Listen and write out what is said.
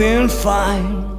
in fine.